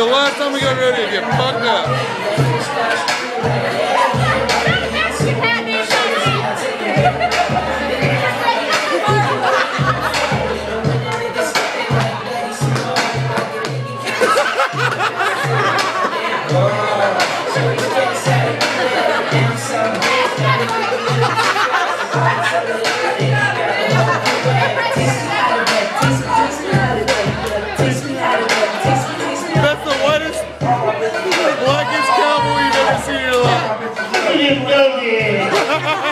The last time we got ready to get fucked up. Blackest cowboy you've ever seen in your life. You know, yeah.